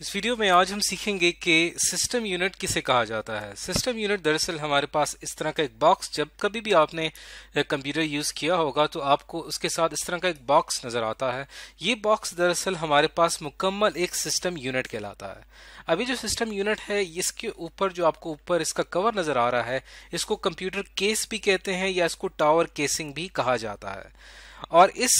इस वीडियो में आज हम सीखेंगे कि सिस्टम यूनिट किसे कहा जाता है। सिस्टम यूनिट दरअसल हमारे पास इस तरह का एक बॉक्स, जब कभी भी आपने कंप्यूटर यूज़ किया होगा तो आपको उसके साथ इस तरह का एक बॉक्स नज़र आता है। ये बॉक्स दरअसल हमारे पास मुकम्मल एक सिस्टम यूनिट कहलाता है। अभी जो सिस्टम यूनिट है, इसके ऊपर जो आपको ऊपर इसका कवर नज़र आ रहा है, इसको कंप्यूटर केस भी कहते हैं या इसको टावर केसिंग भी कहा जाता है। और इस,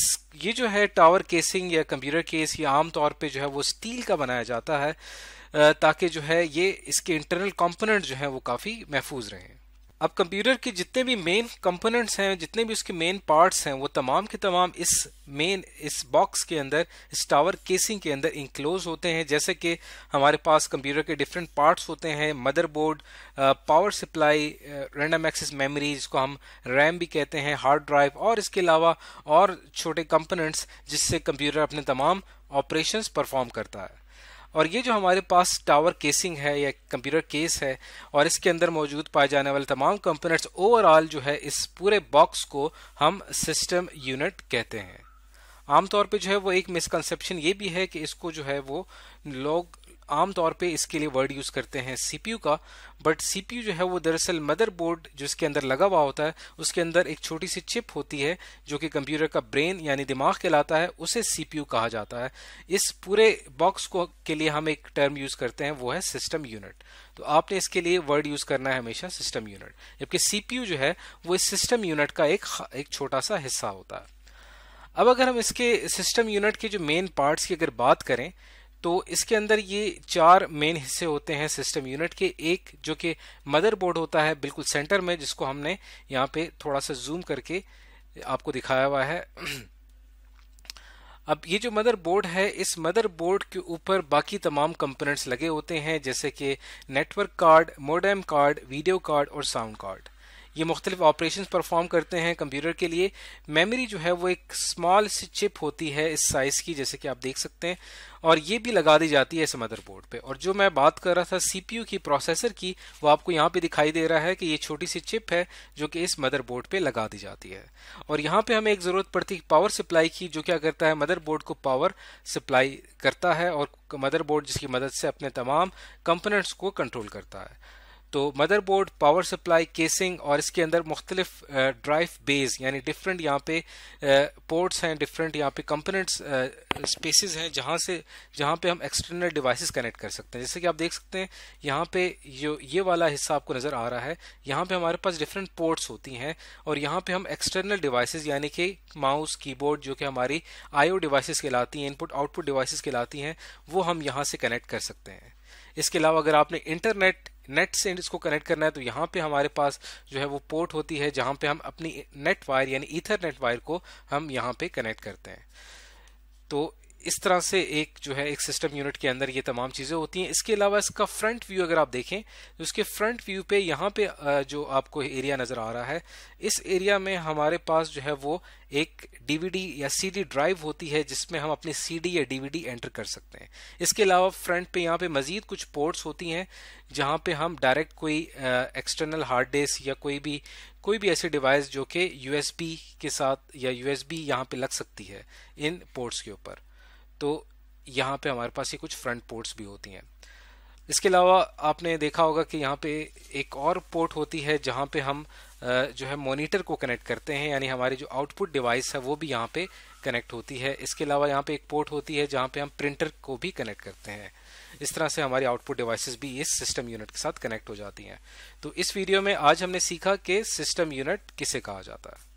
ये जो है टावर केसिंग या कंप्यूटर केस ये आमतौर पे जो है वो स्टील का बनाया जाता है ताकि जो है ये, इसके इंटरनल कंपोनेंट जो है वो काफ़ी महफूज रहें। अब कंप्यूटर के जितने भी मेन कंपोनेंट्स हैं, जितने भी उसके मेन पार्ट्स हैं, वो तमाम के तमाम इस मेन इस बॉक्स के अंदर, इस टावर केसिंग के अंदर इंक्लोज होते हैं। जैसे कि हमारे पास कंप्यूटर के डिफरेंट पार्ट्स होते हैं motherboard power supply random access memory जिसको हम रैम भी कहते हैं हार्ड ड्राइव और इसके अलावा और छोटे कंपोनेंट्स जिससे कंप्यूटर अपने तमाम ऑपरेशंस परफॉर्म करता है। और ये जो हमारे पास टावर केसिंग है या कंप्यूटर केस है, और इसके अंदर मौजूद पाए जाने वाले तमाम कंपोनेंट्स ओवरऑल जो है, इस पूरे बॉक्स को हम सिस्टम यूनिट कहते हैं। आमतौर पे जो है, वो एक मिसकंसेप्शन ये भी है कि इसको जो है, वो लोग आमतौर पे इसके लिए वर्ड यूज़ करते हैं सीपीयू का, बट सीपीयू जो है वो दरअसल मदरबोर्ड जो इसके अंदर लगा हुआ होता है, उसके अंदर एक छोटी सी चिप होती है जो कि कंप्यूटर का ब्रेन यानी दिमाग कहलाता है, उसे सीपीयू कहा जाता है। इस पूरे बॉक्स को के लिए हम एक टर्म यूज़ करते हैं, वो है सिस्टम यूनिट। तो आपने इसके लिए वर्ड यूज़ करना है हमेशा, सिस्टम यूनिट। जबकि सीपीयू जो है, वो इस सिस्टम यूनिट का एक एक छोटा सा हिस्सा होता है। अब अगर हम इसके सिस्टम यूनिट के जो मेन पार्ट्स की अगर बात करें तो इसके अंदर ये चार मेन हिस्से होते हैं सिस्टम यूनिट के। एक जो कि मदरबोर्ड होता है, बिल्कुल सेंटर में, जिसको हमने यहाँ पे थोड़ा सा जूम करके आपको दिखाया हुआ है। अब ये जो मदरबोर्ड है, इस मदरबोर्ड के ऊपर बाकी तमाम कंपोनेंट्स लगे होते हैं, जैसे कि network card modem card video card और साउंड कार्ड ये मुख्तलिफ़ ऑपरेशन परफॉर्म करते हैं कंप्यूटर के लिए। मेमोरी जो है वो एक स्मॉल सी चिप होती है इस साइज़ की, जैसे कि आप देख सकते हैं, और ये भी लगा दी जाती है इस मदरबोर्ड पे। और जो मैं बात कर रहा था सीपीयू की, प्रोसेसर की, वो आपको यहाँ पे दिखाई दे रहा है कि ये छोटी सी चिप है जो कि इस मदरबोर्ड पे लगा दी जाती है। और यहाँ पे हमें एक ज़रूरत पड़ती है पावर सप्लाई की, जो क्या करता है मदरबोर्ड को पावर सप्लाई करता है और मदरबोर्ड जिसकी मदद से अपने तमाम कंपोनेंट्स को कंट्रोल करता है। तो मदरबोर्ड पावर सप्लाई केसिंग और इसके अंदर मुख्तलिफ़ ड्राइव बेस यानी डिफरेंट यहाँ पे पोर्ट्स हैं डिफरेंट यहाँ पे कंपोनेंट्स स्पेसेस हैं जहाँ से, जहाँ पे हम एक्सटर्नल डिवाइसेस कनेक्ट कर सकते हैं। जैसे कि आप देख सकते हैं, यहाँ पे जो ये वाला हिस्सा आपको नज़र आ रहा है। यहाँ पे हमारे पास डिफरेंट पोर्ट्स होती हैं और यहाँ पे हम एक्सटर्नल डिवाइसेस यानी कि माउस कीबोर्ड जो कि हमारी आईओ डिवाइसेस कहलाती हैं इनपुट आउटपुट डिवाइसेस कहलाती हैं, वो हम यहाँ से कनेक्ट कर सकते हैं। इसके अलावा अगर आपने इंटरनेट नेट से इसको कनेक्ट करना है तो यहाँ पे हमारे पास जो है वो पोर्ट होती है, जहाँ पे हम अपनी नेट वायर, यानी ईथर नेट वायर को हम यहाँ पे कनेक्ट करते हैं। तो इस तरह से एक जो है, एक सिस्टम यूनिट के अंदर ये तमाम चीज़ें होती हैं। इसके अलावा इसका फ्रंट व्यू अगर आप देखें तो इसके फ्रंट व्यू पे यहाँ पे जो आपको एरिया नज़र आ रहा है, इस एरिया में हमारे पास जो है वो एक डीवीडी या सीडी ड्राइव होती है, जिसमें हम अपनी सीडी या डीवीडी एंटर कर सकते हैं। इसके अलावा फ्रंट पे यहाँ पे मजीद कुछ पोर्ट्स होती हैं, जहाँ पे हम डायरेक्ट कोई एक्सटर्नल हार्ड डिस्क या कोई भी कोई भी ऐसी डिवाइस जो कि यूएसबी के साथ या यूएसबी यहाँ पे लग सकती है इन पोर्ट्स के ऊपर। तो यहाँ पे हमारे पास ये कुछ फ्रंट पोर्ट्स भी होती हैं। इसके अलावा आपने देखा होगा कि यहाँ पे एक और पोर्ट होती है जहाँ पे हम जो है मॉनिटर को कनेक्ट करते हैं, यानी हमारी जो आउटपुट डिवाइस है वो भी यहाँ पे कनेक्ट होती है। इसके अलावा यहाँ पे एक पोर्ट होती है जहाँ पे हम प्रिंटर को भी कनेक्ट करते हैं। इस तरह से हमारी आउटपुट डिवाइसेस भी इस सिस्टम यूनिट के साथ कनेक्ट हो जाती हैं। तो इस वीडियो में आज हमने सीखा कि सिस्टम यूनिट किसे कहा जाता है।